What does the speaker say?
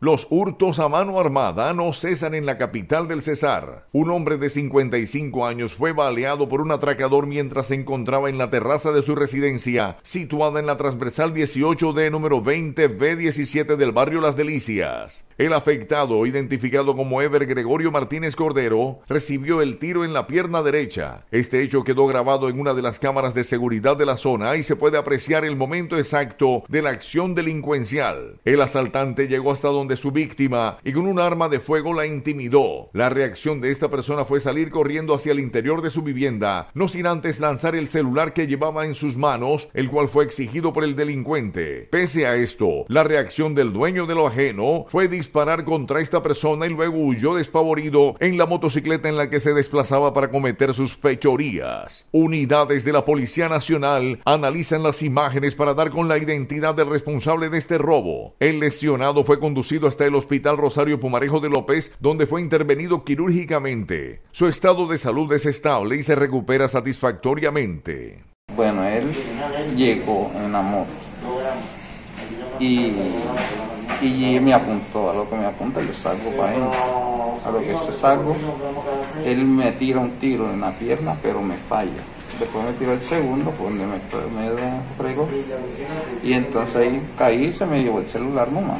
Los hurtos a mano armada no cesan en la capital del Cesar. Un hombre de 55 años fue baleado por un atracador mientras se encontraba en la terraza de su residencia, situada en la transversal 18D número 20B17 del barrio Las Delicias. El afectado, identificado como Ever Gregorio Martínez Cordero, recibió el tiro en la pierna derecha. Este hecho quedó grabado en una de las cámaras de seguridad de la zona y se puede apreciar el momento exacto de la acción delincuencial. El asaltante llegó hasta donde de su víctima y con un arma de fuego la intimidó. La reacción de esta persona fue salir corriendo hacia el interior de su vivienda, no sin antes lanzar el celular que llevaba en sus manos, el cual fue exigido por el delincuente. Pese a esto, la reacción del dueño de lo ajeno fue disparar contra esta persona y luego huyó despavorido en la motocicleta en la que se desplazaba para cometer sus fechorías. Unidades de la Policía Nacional analizan las imágenes para dar con la identidad del responsable de este robo. El lesionado fue conducido hasta el Hospital Rosario Pumarejo de López, donde fue intervenido quirúrgicamente. Su estado de salud es estable y se recupera satisfactoriamente. Bueno, él llegó en la moto y, y me apuntó, a lo que me apunta yo salgo para él. A lo que se salgo, él me tira un tiro en la pierna, pero me falla. Después me tiró el segundo, donde me, me fregó. Y entonces ahí caí se me llevó el celular nomás.